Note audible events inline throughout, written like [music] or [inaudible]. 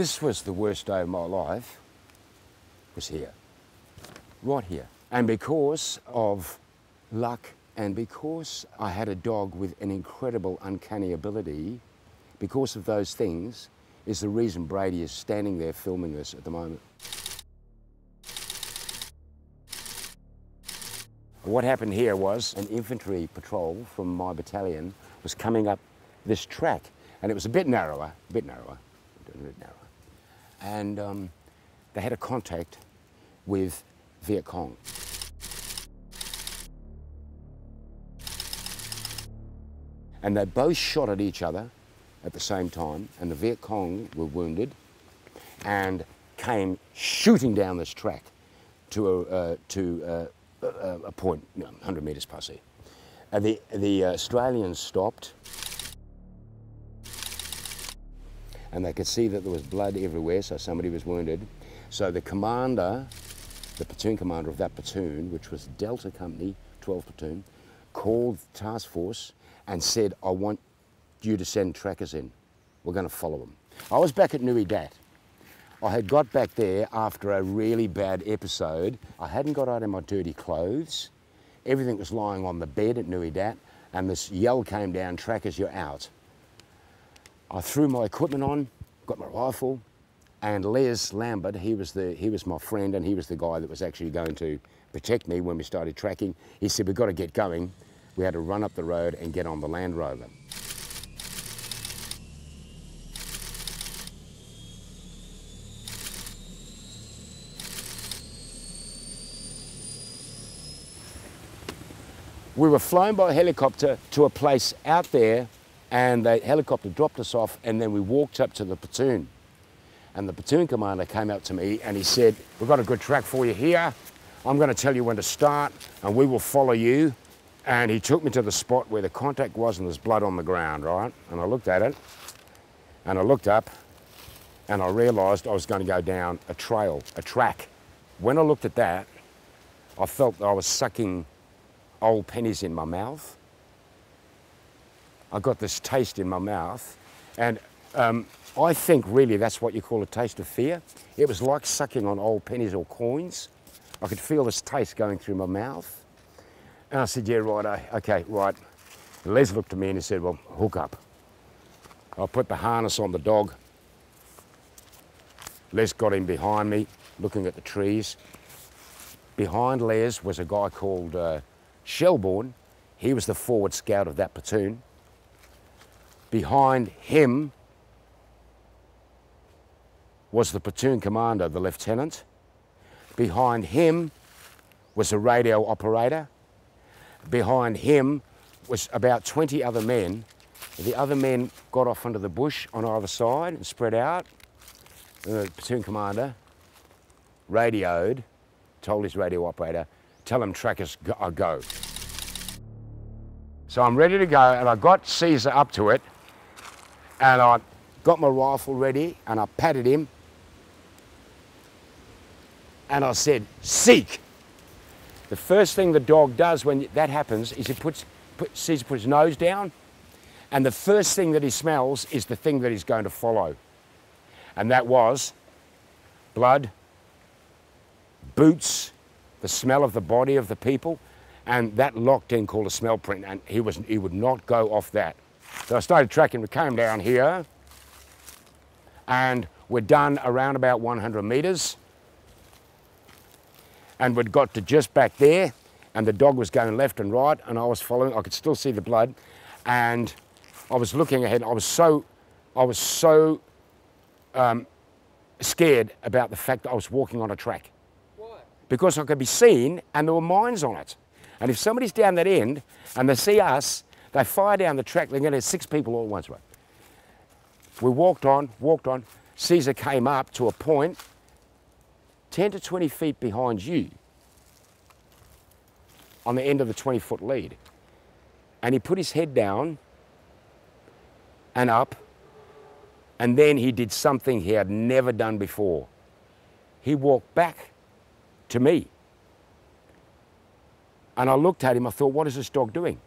this was the worst day of my life, was here, right here. And because of luck and because I had a dog with an incredible uncanny ability, because of those things, is the reason Brady is standing there filming this at the moment. What happened here was an infantry patrol from my battalion was coming up this track, and it was a bit narrower, a bit narrower, a bit narrower. And um, they had a contact with Viet Cong. And they both shot at each other at the same time, and the Viet Cong were wounded and came shooting down this track to a, uh, to uh, a, a point, you know, 100 metres past And the, the Australians stopped and they could see that there was blood everywhere, so somebody was wounded. So the commander, the platoon commander of that platoon, which was Delta Company, 12th Platoon, called task force and said, I want you to send trackers in. We're going to follow them. I was back at Nui Dat. I had got back there after a really bad episode. I hadn't got out of my dirty clothes. Everything was lying on the bed at Nui Dat, and this yell came down, trackers, you're out. I threw my equipment on, got my rifle, and Les Lambert, he was, the, he was my friend and he was the guy that was actually going to protect me when we started tracking. He said, we've got to get going. We had to run up the road and get on the Land Rover. We were flown by helicopter to a place out there and the helicopter dropped us off and then we walked up to the platoon. And the platoon commander came out to me and he said, we've got a good track for you here. I'm going to tell you when to start and we will follow you. And he took me to the spot where the contact was and there's blood on the ground, right? And I looked at it and I looked up and I realised I was going to go down a trail, a track. When I looked at that, I felt I was sucking old pennies in my mouth. I got this taste in my mouth. And um, I think really that's what you call a taste of fear. It was like sucking on old pennies or coins. I could feel this taste going through my mouth. And I said, yeah, right, okay, right. Les looked at me and he said, well, hook up. I put the harness on the dog. Les got in behind me, looking at the trees. Behind Les was a guy called uh, Shelbourne. He was the forward scout of that platoon. Behind him was the platoon commander, the lieutenant. Behind him was a radio operator. Behind him was about 20 other men. The other men got off under the bush on either side and spread out. The platoon commander radioed, told his radio operator, tell them trackers go, uh, go. So I'm ready to go and I got Caesar up to it and I got my rifle ready and I patted him and I said, seek. The first thing the dog does when that happens is he puts, put, Caesar puts his nose down and the first thing that he smells is the thing that he's going to follow. And that was blood, boots, the smell of the body of the people, and that locked in called a smell print, and he, was, he would not go off that. So I started tracking, we came down here and we're done around about 100 metres. And we'd got to just back there and the dog was going left and right and I was following, I could still see the blood and I was looking ahead. I was so, I was so um, scared about the fact that I was walking on a track. Why? Because I could be seen and there were mines on it. And if somebody's down that end and they see us, they fire down the track, they're going to hit six people all at once, right? We walked on, walked on. Caesar came up to a point 10 to 20 feet behind you on the end of the 20 foot lead. And he put his head down and up, and then he did something he had never done before. He walked back to me. And I looked at him, I thought, what is this dog doing?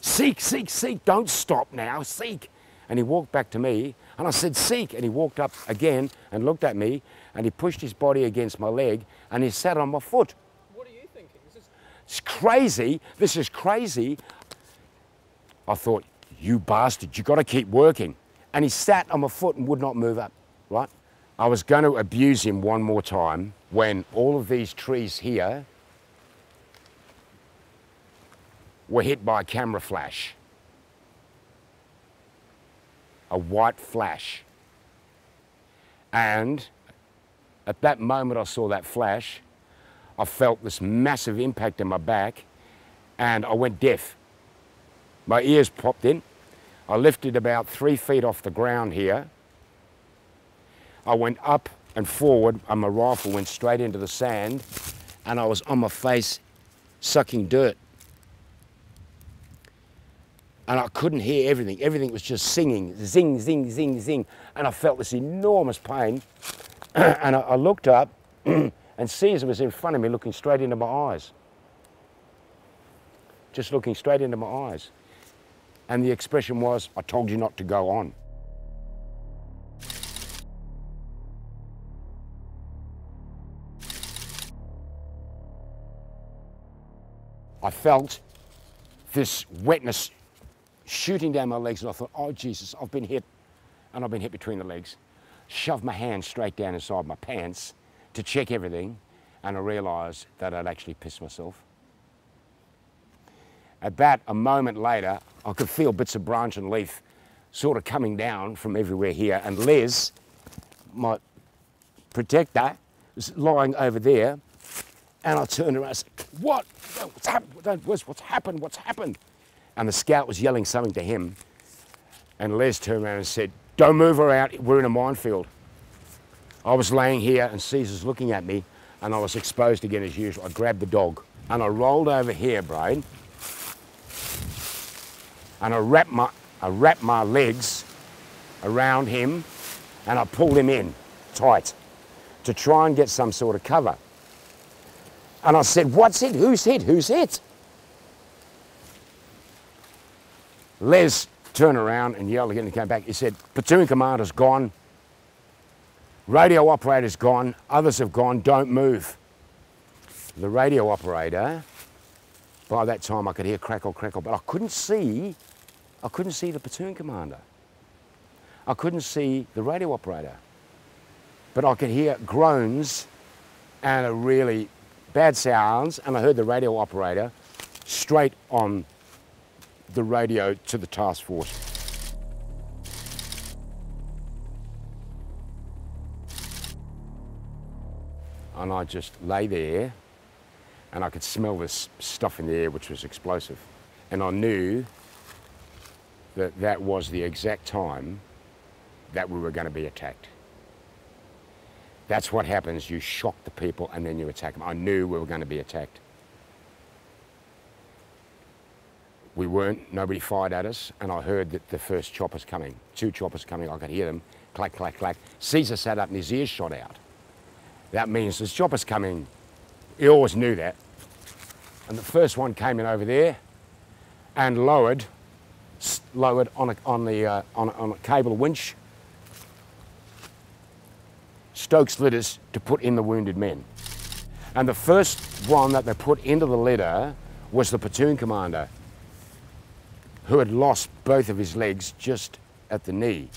Seek, seek, seek. Don't stop now. Seek. And he walked back to me, and I said, Seek. And he walked up again and looked at me, and he pushed his body against my leg, and he sat on my foot. What are you thinking? Is this... It's crazy. This is crazy. I thought, you bastard, you got to keep working. And he sat on my foot and would not move up, right? I was going to abuse him one more time when all of these trees here were hit by a camera flash. A white flash. And at that moment I saw that flash, I felt this massive impact in my back and I went deaf. My ears popped in. I lifted about three feet off the ground here. I went up and forward and my rifle went straight into the sand and I was on my face sucking dirt. And I couldn't hear everything. Everything was just singing, zing, zing, zing, zing. And I felt this enormous pain. [clears throat] and I, I looked up [clears throat] and Caesar was in front of me looking straight into my eyes. Just looking straight into my eyes. And the expression was, I told you not to go on. I felt this wetness shooting down my legs, and I thought, oh, Jesus, I've been hit. And I've been hit between the legs. Shoved my hand straight down inside my pants to check everything, and I realised that I'd actually pissed myself. About a moment later, I could feel bits of branch and leaf sort of coming down from everywhere here, and Les, my protector, was lying over there, and I turned around and said, what? What's happened? What's happened? What's happened? And the scout was yelling something to him. And Les turned around and said, Don't move her out, we're in a minefield. I was laying here and Caesar's looking at me and I was exposed again as usual. I grabbed the dog and I rolled over here, Brain, and I wrapped my, I wrapped my legs around him and I pulled him in tight to try and get some sort of cover. And I said, What's it? Who's hit? Who's hit? Les turned around and yelled again and came back. He said, Platoon commander's gone. Radio operator's gone. Others have gone. Don't move. The radio operator, by that time I could hear crackle, crackle, but I couldn't see, I couldn't see the platoon commander. I couldn't see the radio operator. But I could hear groans and a really bad sounds, and I heard the radio operator straight on the radio to the task force. And I just lay there and I could smell this stuff in the air which was explosive. And I knew that that was the exact time that we were going to be attacked. That's what happens. You shock the people and then you attack them. I knew we were going to be attacked. We weren't, nobody fired at us, and I heard that the first chopper's coming. Two choppers coming, I could hear them, clack, clack, clack. Caesar sat up and his ears shot out. That means there's choppers coming. He always knew that. And the first one came in over there and lowered, lowered on a, on the, uh, on, a, on a cable winch, Stokes litters to put in the wounded men. And the first one that they put into the litter was the platoon commander who had lost both of his legs just at the knee.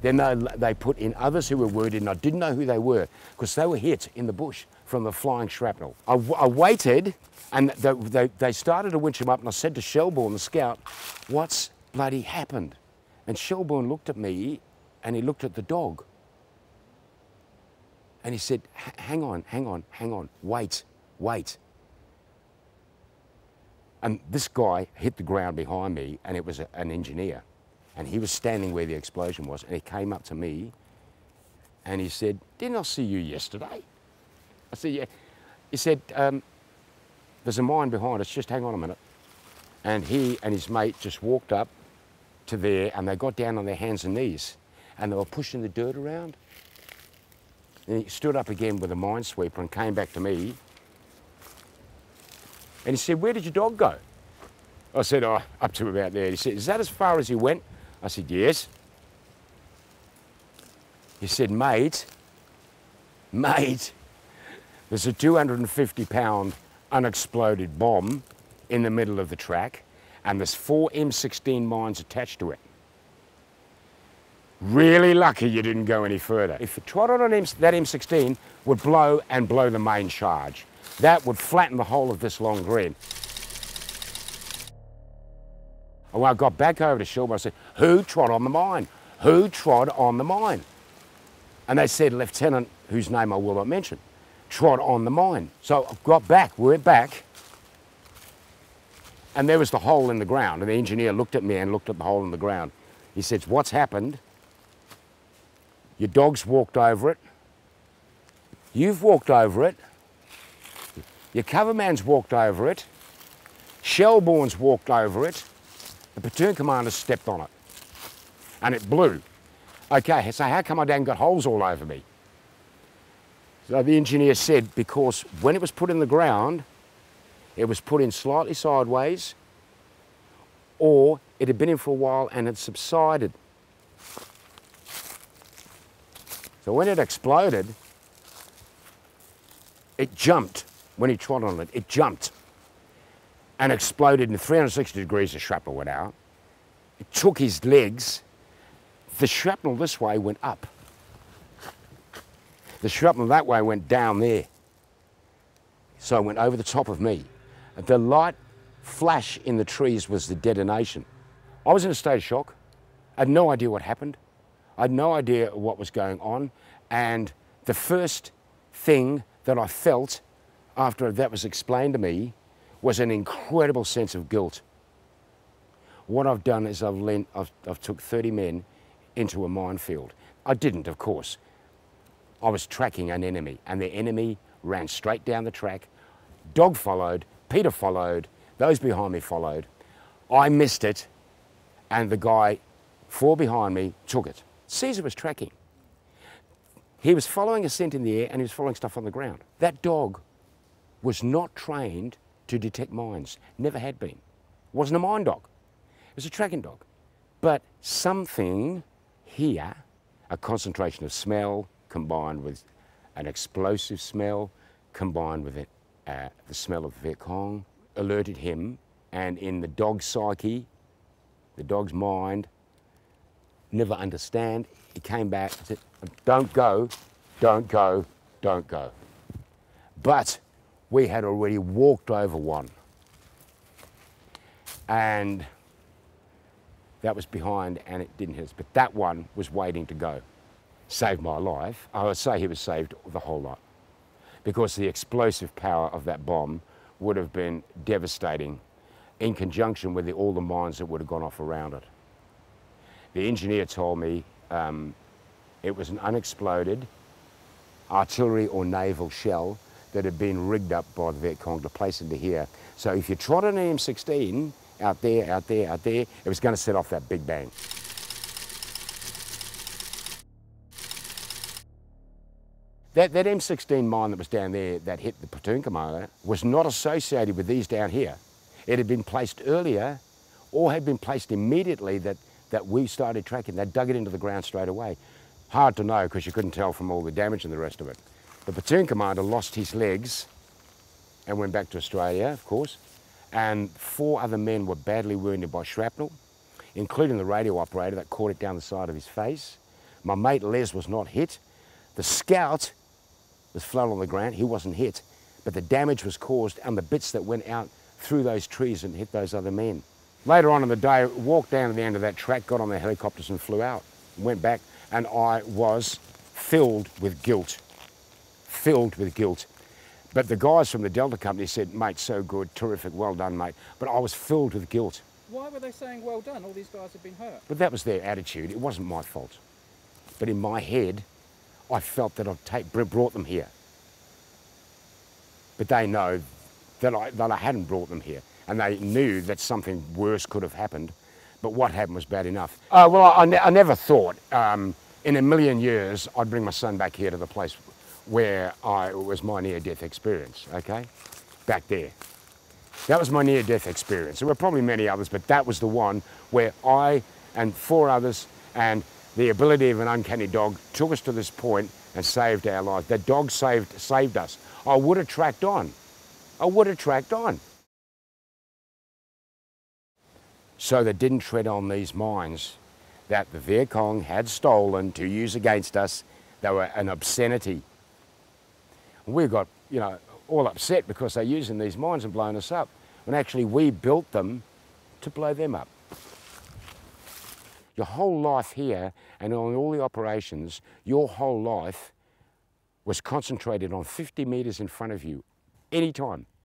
Then they, they put in others who were wounded, and I didn't know who they were because they were hit in the bush from the flying shrapnel. I, I waited, and they, they, they, started to winch him up, and I said to Shelbourne, the scout, What's bloody happened? And Shelbourne looked at me, and he looked at the dog. And he said, Hang on, hang on, hang on, wait, wait. And this guy hit the ground behind me, and it was a, an engineer. And he was standing where the explosion was, and he came up to me and he said, Didn't I see you yesterday? I said, Yeah. He said, um, There's a mine behind us, just hang on a minute. And he and his mate just walked up to there and they got down on their hands and knees and they were pushing the dirt around. And he stood up again with a minesweeper and came back to me and he said, Where did your dog go? I said, oh, up to about there. He said, is that as far as he went? I said, yes. He said, mate, mate, there's a 250 pound unexploded bomb in the middle of the track and there's four M16 mines attached to it. Really lucky you didn't go any further. If you trod on M, that M16 would blow and blow the main charge. That would flatten the whole of this long green. And when oh, I got back over to Shelbourne, I said, who trod on the mine? Who trod on the mine? And they said, Lieutenant, whose name I will not mention, trod on the mine. So I got back, we went back, and there was the hole in the ground. And the engineer looked at me and looked at the hole in the ground. He says, what's happened? Your dog's walked over it. You've walked over it. Your coverman's walked over it. Shelbourne's walked over it. The platoon commander stepped on it. And it blew. Okay, so how come I then got holes all over me? So the engineer said, because when it was put in the ground, it was put in slightly sideways, or it had been in for a while and had subsided. So when it exploded, it jumped when he trod on it. It jumped and exploded in 360 degrees. The shrapnel went out. It took his legs. The shrapnel this way went up. The shrapnel that way went down there. So it went over the top of me. The light flash in the trees was the detonation. I was in a state of shock. I had no idea what happened. I had no idea what was going on. And the first thing that I felt after that was explained to me was an incredible sense of guilt. What I've done is I've, lent, I've, I've took 30 men into a minefield. I didn't, of course. I was tracking an enemy, and the enemy ran straight down the track. Dog followed, Peter followed, those behind me followed. I missed it, and the guy four behind me took it. Caesar was tracking. He was following a scent in the air and he was following stuff on the ground. That dog was not trained to detect mines, never had been. Wasn't a mine dog, it was a tracking dog. But something here, a concentration of smell combined with an explosive smell, combined with it, uh, the smell of Viet Cong, alerted him. And in the dog's psyche, the dog's mind, never understand. He came back and said, don't go, don't go, don't go. But we had already walked over one. And that was behind and it didn't hit us. But that one was waiting to go. Saved my life. I would say he was saved the whole lot. Because the explosive power of that bomb would have been devastating in conjunction with the, all the mines that would have gone off around it. The engineer told me um, it was an unexploded artillery or naval shell that had been rigged up by the Viet Cong to place into here. So if you trot an M16 out there, out there, out there, it was going to set off that big bang. That, that M16 mine that was down there that hit the platoon commander was not associated with these down here. It had been placed earlier or had been placed immediately that, that we started tracking. They dug it into the ground straight away. Hard to know because you couldn't tell from all the damage and the rest of it. The platoon commander lost his legs and went back to Australia, of course, and four other men were badly wounded by shrapnel, including the radio operator that caught it down the side of his face. My mate Les was not hit. The scout was flat on the ground. He wasn't hit, but the damage was caused and the bits that went out through those trees and hit those other men. Later on in the day, walked down to the end of that track, got on the helicopters and flew out. Went back and I was filled with guilt, filled with guilt. But the guys from the Delta Company said, mate, so good, terrific, well done, mate. But I was filled with guilt. Why were they saying well done? All these guys have been hurt. But that was their attitude. It wasn't my fault. But in my head, I felt that I'd take, brought them here. But they know that I, that I hadn't brought them here. And they knew that something worse could have happened. But what happened was bad enough. Uh, well, I, ne I, never thought um, in a million years I'd bring my son back here to the place where I, it was my near-death experience, okay? Back there. That was my near-death experience. There were probably many others, but that was the one where I and four others and the ability of an uncanny dog took us to this point and saved our lives. That dog saved, saved us. I would have tracked on. I would have tracked on. So they didn't tread on these mines that the Viet Cong had stolen to use against us. They were an obscenity. We got, you know, all upset because they're using these mines and blowing us up. When actually we built them to blow them up. Your whole life here and on all the operations, your whole life was concentrated on 50 metres in front of you, anytime.